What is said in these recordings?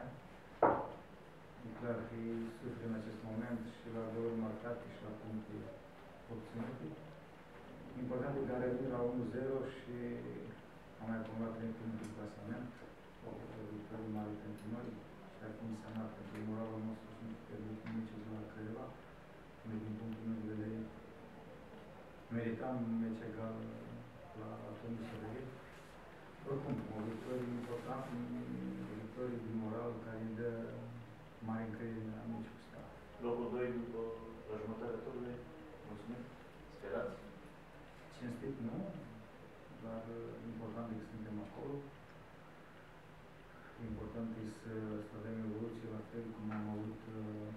ani. E clar că ei suferă în acest moment și la goluri marcate și la puncte obținute. Important e care la 1-0 și am mai acumulat 3 puncte de clasament, o victorie mare pentru noi și ar fi însemnat pentru moralul nostru și nu permite nici la Craiova. Noi, din punctul meu de vedere, meritam un meci egal la Atomic Sădărie. Oricum, o victorie importantă, o victorie din moral care îi dă mare încredere la meciul ăsta. Locul 2 după la jumătatea turului. Mulțumim. Sperați? Cinstit nu, dar uh, important e că suntem acolo. Important e să, să avem evoluție, la fel cum am avut uh,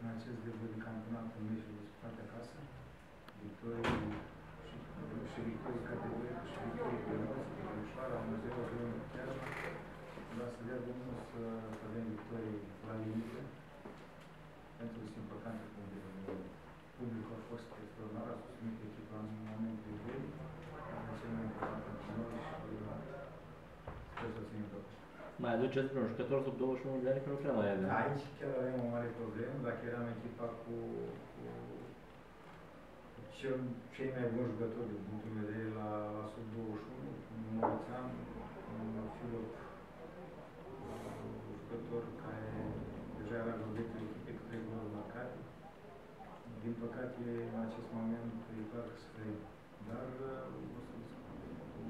în acest debut de campionat în meciul disputat acasă. Victorii și, și victorii categorice și victorii pe emoții, pe ușoară, 1-0 pe unul chiar. Dar să dea Domnul să, să avem victorii la limită. Pentru că sunt importante punctele publicul a fost extraordinar, a susținut echipa în momentul de greu, e cel mai important pentru noi și sper să ținem tot. Mai aduceți vreun jucător sub 21 de ani, că nu prea mai avem. Aici chiar avem o mare problemă, dacă eram echipa cu, cu cel, cei mai buni jucători din punctul de vedere la, la sub 21, un Morițan, un Filip, un jucător care deja era globetul echipei cu trei goluri marcate, din păcate, în acest moment, e clar că se dar uh, o să discut cu,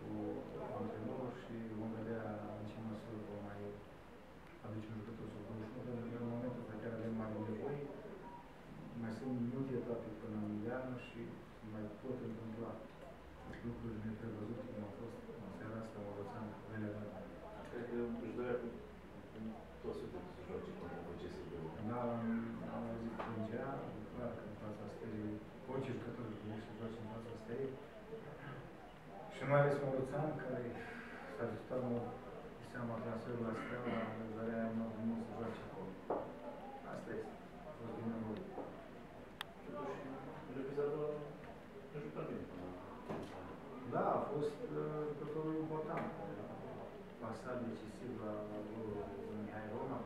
cu antrenorul și vom vedea în ce măsură vom mai aduce un jucător sub 21, pentru că în momentul ăsta chiar avem mare nevoie. Mai sunt minute toate până în iarnă și mai pot întâmpla lucruri neprevăzute, cum a fost în seara asta, o rățeam cu Velea Cred că își dorea cu toți sunteți să joace contra procese de Da, am, am auzit plângea, clar că în fața stării, orice jucător de să joace în fața stării. Și mai ales Moroțan, care s-a disputat în mod de seama transferul la Steaua, vrea în mod mult să joace acolo. Asta este. A fost din nevoie. Totuși, revizatorul a jucat bine până Da, a fost uh, jucătorul important. A pasat decisiv la, la golul lui Mihai Roma.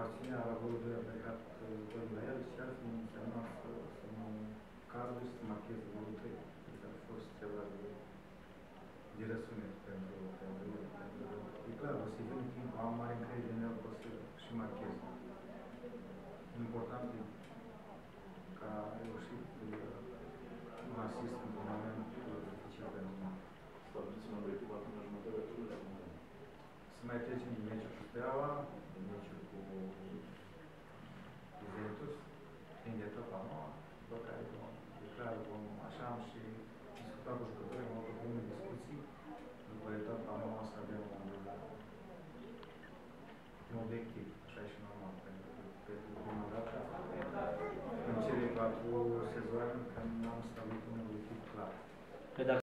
Abținerea la golul 2 a plecat uh, la el și ar fi însemnat să, să nu cadru și să marcheze golul 3. Deci a fost ceva de, de răsunet pentru, pentru, pentru E clar, o să vin timpul, am mare încredere în el că o să și marchez. Important e ca a reușit uh, un asist într-un moment uh, dificil pentru noi. Stabiliți un obiectiv acum la jumătatea turului și acum. Să mai trecem din meciul cu Steaua, din meciul cu Juventus, fiind etapa nouă, după care vom, e clar, vom, așa am și discutat cu jucătorii, am avut bune discuții, după etapa nouă să avem un, un obiectiv, așa e și normal, pentru că pentru prima dată în cele patru sezoane când am stabilit un obiectiv clar. Păi dacă